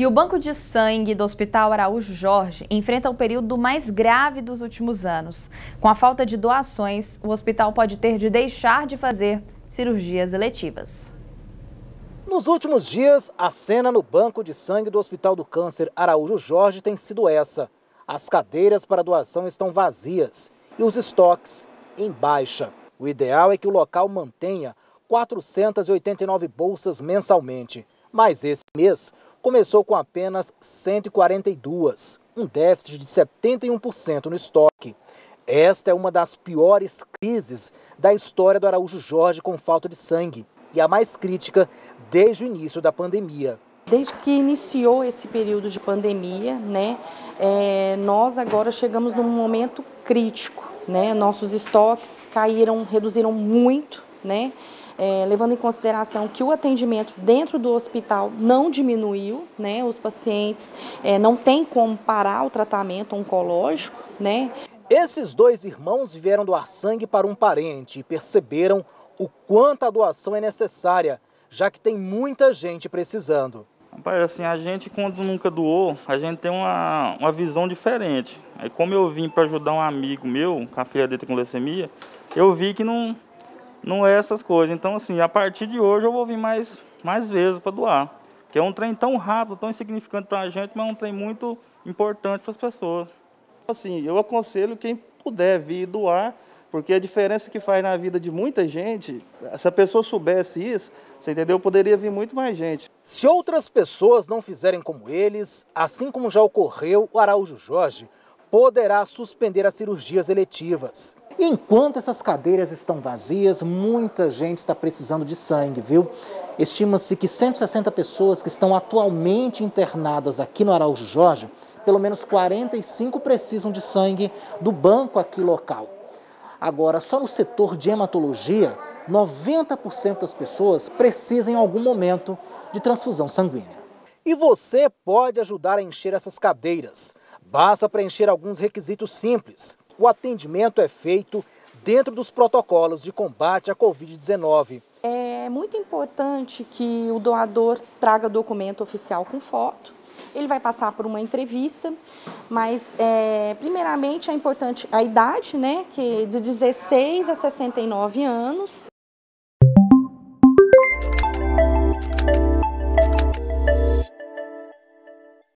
E o banco de sangue do Hospital Araújo Jorge enfrenta o período mais grave dos últimos anos. Com a falta de doações, o hospital pode ter de deixar de fazer cirurgias eletivas. Nos últimos dias, a cena no banco de sangue do Hospital do Câncer Araújo Jorge tem sido essa. As cadeiras para doação estão vazias e os estoques em baixa. O ideal é que o local mantenha 489 bolsas mensalmente, mas esse mês começou com apenas 142, um déficit de 71% no estoque. Esta é uma das piores crises da história do Araújo Jorge com falta de sangue e a mais crítica desde o início da pandemia. Desde que iniciou esse período de pandemia, né, é, nós agora chegamos num momento crítico. Né, nossos estoques caíram, reduziram muito, né, é, levando em consideração que o atendimento dentro do hospital não diminuiu, né? Os pacientes é, não têm como parar o tratamento oncológico, né? Esses dois irmãos vieram doar sangue para um parente e perceberam o quanto a doação é necessária, já que tem muita gente precisando. Rapaz, assim, a gente quando nunca doou, a gente tem uma, uma visão diferente. Aí como eu vim para ajudar um amigo meu, com a filha dele com leucemia, eu vi que não, não é essas coisas. Então, assim, a partir de hoje eu vou vir mais, mais vezes para doar. Que é um trem tão rápido, tão insignificante para a gente, mas é um trem muito importante para as pessoas. Assim, eu aconselho quem puder vir doar, porque a diferença que faz na vida de muita gente, se a pessoa soubesse isso, você entendeu? Poderia vir muito mais gente. Se outras pessoas não fizerem como eles, assim como já ocorreu, o Araújo Jorge poderá suspender as cirurgias eletivas. Enquanto essas cadeiras estão vazias, muita gente está precisando de sangue, viu? Estima-se que 160 pessoas que estão atualmente internadas aqui no Araújo Jorge, pelo menos 45 precisam de sangue do banco aqui local. Agora, só no setor de hematologia, 90% das pessoas precisam em algum momento de transfusão sanguínea. E você pode ajudar a encher essas cadeiras. Basta preencher alguns requisitos simples o atendimento é feito dentro dos protocolos de combate à Covid-19. É muito importante que o doador traga documento oficial com foto. Ele vai passar por uma entrevista, mas é, primeiramente é importante a idade, né, que de 16 a 69 anos,